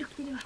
이렇게 내려와